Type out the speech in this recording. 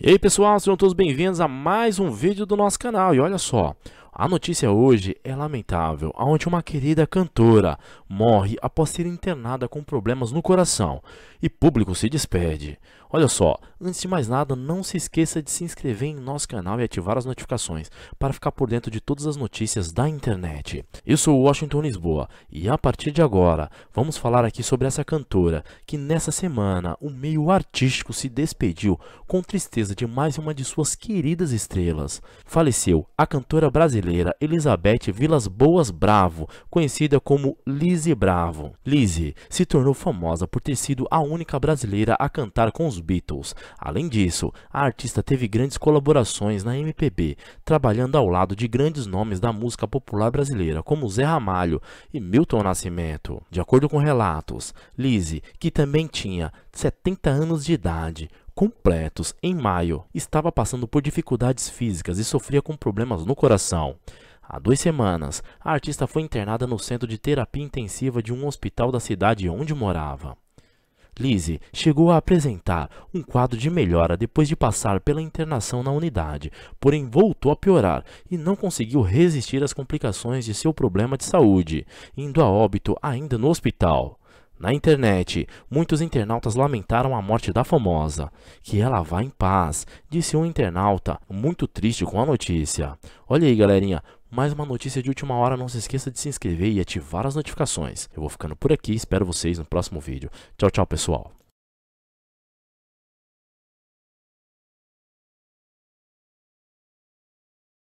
E aí pessoal, sejam todos bem-vindos a mais um vídeo do nosso canal. E olha só, a notícia hoje é lamentável, onde uma querida cantora morre após ser internada com problemas no coração e público se despede. Olha só, antes de mais nada, não se esqueça de se inscrever em nosso canal e ativar as notificações para ficar por dentro de todas as notícias da internet. Eu sou Washington Lisboa e a partir de agora vamos falar aqui sobre essa cantora que nessa semana o meio artístico se despediu com tristeza de mais uma de suas queridas estrelas. Faleceu a cantora brasileira Elizabeth Vilas Boas Bravo, conhecida como Lizzie Bravo. Lizzie se tornou famosa por ter sido a única brasileira a cantar com os Beatles. Além disso, a artista teve grandes colaborações na MPB, trabalhando ao lado de grandes nomes da música popular brasileira, como Zé Ramalho e Milton Nascimento. De acordo com relatos, Lizzie, que também tinha 70 anos de idade, completos em maio, estava passando por dificuldades físicas e sofria com problemas no coração. Há duas semanas, a artista foi internada no centro de terapia intensiva de um hospital da cidade onde morava. Lizzie chegou a apresentar um quadro de melhora depois de passar pela internação na unidade, porém voltou a piorar e não conseguiu resistir às complicações de seu problema de saúde, indo a óbito ainda no hospital. Na internet, muitos internautas lamentaram a morte da famosa. Que ela vá em paz, disse um internauta, muito triste com a notícia. Olha aí, galerinha, mais uma notícia de última hora, não se esqueça de se inscrever e ativar as notificações. Eu vou ficando por aqui, espero vocês no próximo vídeo. Tchau, tchau, pessoal.